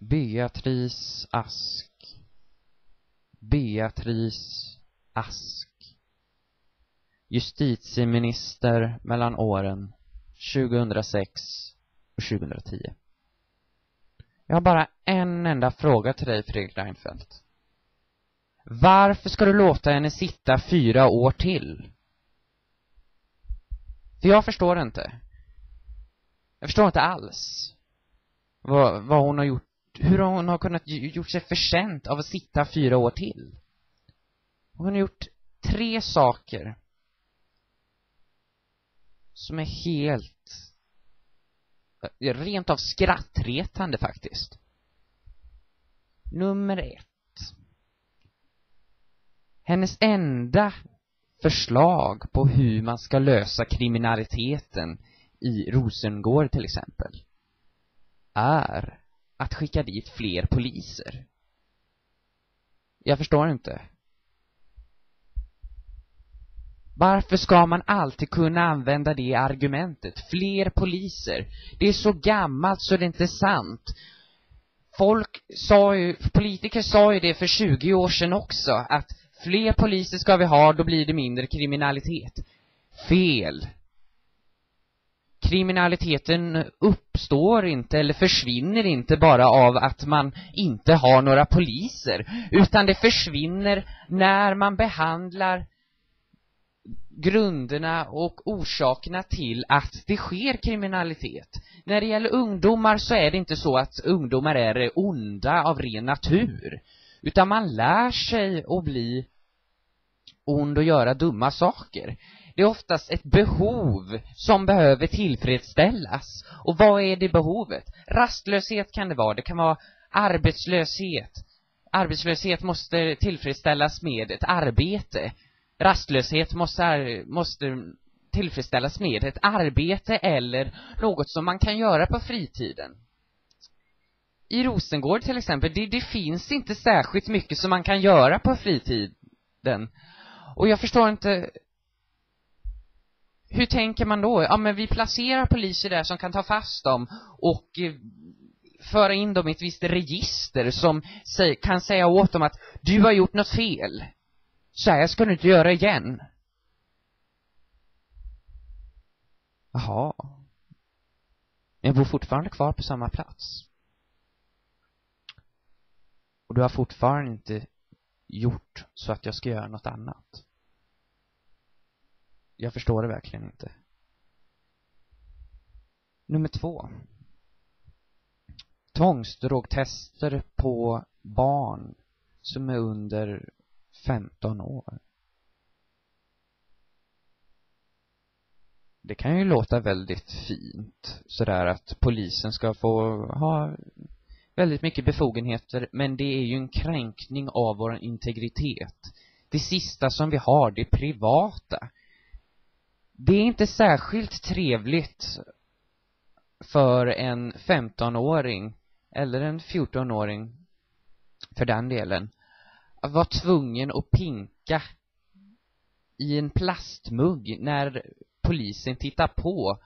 Beatrice Ask. Beatrice Ask. Justitieminister mellan åren 2006 och 2010 Jag har bara en enda fråga till dig, Fredrik Reinfeldt. Varför ska du låta henne sitta fyra år till? För jag förstår inte. Jag förstår inte alls vad, vad hon har gjort hur hon har kunnat gjort sig förtjänt av att sitta fyra år till. Hon har gjort tre saker som är helt eh, rent av skrattretande faktiskt. Nummer ett. Hennes enda förslag på hur man ska lösa kriminaliteten i Rosengård till exempel är att skicka dit fler poliser. Jag förstår inte. Varför ska man alltid kunna använda det argumentet? Fler poliser. Det är så gammalt så det är inte sant. Folk sa ju, politiker sa ju det för 20 år sedan också, att fler poliser ska vi ha, då blir det mindre kriminalitet. Fel kriminaliteten uppstår inte eller försvinner inte bara av att man inte har några poliser, utan det försvinner när man behandlar grunderna och orsakerna till att det sker kriminalitet. När det gäller ungdomar så är det inte så att ungdomar är onda av ren natur, utan man lär sig att bli ond och göra dumma saker. Det är oftast ett behov som behöver tillfredsställas. Och vad är det behovet? Rastlöshet kan det vara, det kan vara arbetslöshet. Arbetslöshet måste tillfredsställas med ett arbete. Rastlöshet måste, måste tillfredsställas med ett arbete eller något som man kan göra på fritiden. I Rosengård till exempel, det, det finns inte särskilt mycket som man kan göra på fritiden. Och jag förstår inte hur tänker man då? Ja, men vi placerar poliser där som kan ta fast dem och eh, föra in dem i ett visst register som kan säga åt dem att du har gjort något fel. Så här ska du inte göra igen. Jaha. Jag bor fortfarande kvar på samma plats. Och du har fortfarande inte gjort så att jag ska göra något annat jag förstår det verkligen inte. Nummer två. Tvångsdrogtester på barn som är under 15 år. Det kan ju låta väldigt fint sådär att polisen ska få ha väldigt mycket befogenheter men det är ju en kränkning av vår integritet. Det sista som vi har, det privata det är inte särskilt trevligt för en 15-åring eller en 14-åring för den delen att vara tvungen att pinka i en plastmugg när polisen tittar på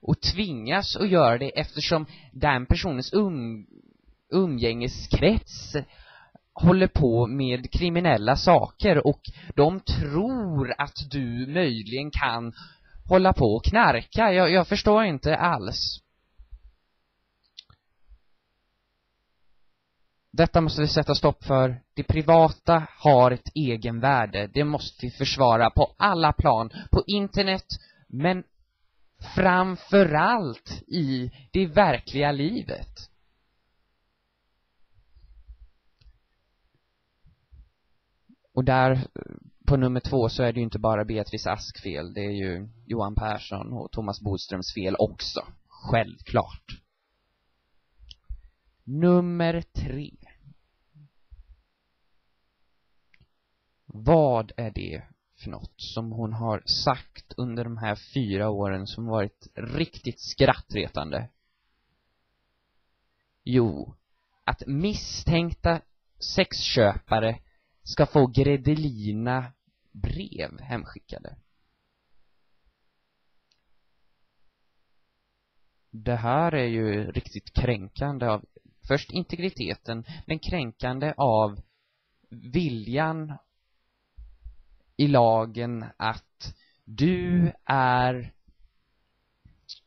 och tvingas att göra det eftersom den personens um, umgängeskrets håller på med kriminella saker och de tror att du möjligen kan hålla på och knarka. Jag, jag förstår inte alls. Detta måste vi sätta stopp för. Det privata har ett egenvärde. Det måste vi försvara på alla plan. På internet, men framförallt i det verkliga livet. Och där på nummer två så är det ju inte bara Beatrice Ask fel, det är ju Johan Persson och Thomas Bodströms fel också. Självklart. Nummer tre. Vad är det för något som hon har sagt under de här fyra åren som varit riktigt skrattretande? Jo, att misstänkta sexköpare ska få Gredelina brev hemskickade. Det här är ju riktigt kränkande av först integriteten, men kränkande av viljan i lagen att du är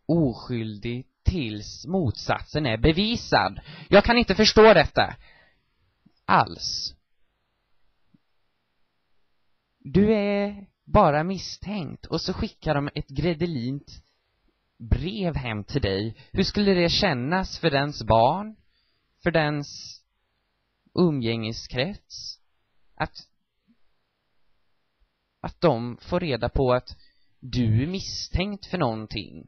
oskyldig tills motsatsen är bevisad. Jag kan inte förstå detta alls. Du är bara misstänkt och så skickar de ett gredelint brev hem till dig. Hur skulle det kännas för dens barn? För dens umgängeskrets? Att att de får reda på att du är misstänkt för någonting.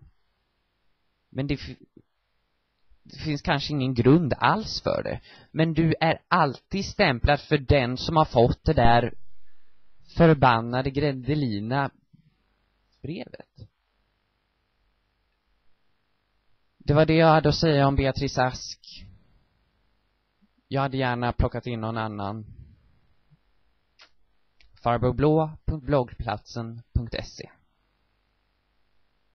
Men det, det finns kanske ingen grund alls för det. Men du är alltid stämplad för den som har fått det där förbannade gräddelina brevet. Det var det jag hade att säga om Beatrice Ask. Jag hade gärna plockat in någon annan. farbrorblå.bloggplatsen.se